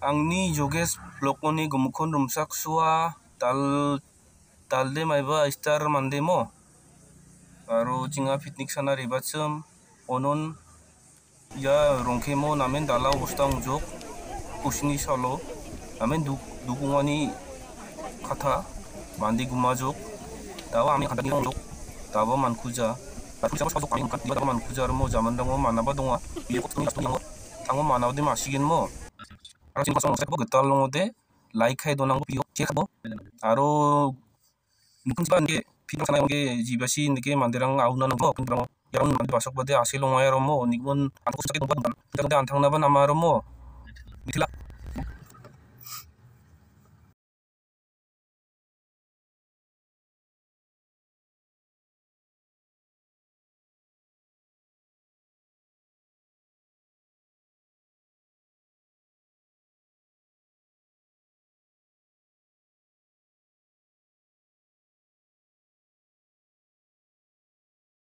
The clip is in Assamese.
आंनि जगेश ब्लकनि गमखन रुमसाक्सुआ दाल दालदे माइबा आइस्टार मानदेम' आरो जिङा पिकनिक सानारि बासोम अनन या रंखेम' नामेन दाला अबस्था अंजग कसिनि सालो नामेन दुगुङानि खाथा मान्दि गुमा जग दाबो आंनि खाथानि अंजग दाबो मानखुजा मानखुजा आरो मजा मोनदोंमोन मानाबा दङ थांगौ मानाबादि मासिगोन म' আৰু চিনি পাছত হ'ব গোটাল লওঁতে লাই খাই দলাং পিঅ' কে খাব আৰু মুখুন চিপা এনেকৈ ফিল চানাই এনেকৈ যি বাচি এনেকৈ মান্দেৰাং আউ নালাগিব কোন পাৰ ইয়াৰ মানে বাচক বাদে আছিল লওঁ আৰু মই আন্ঠাং নাবান আমাৰ আৰু মই মিথিলা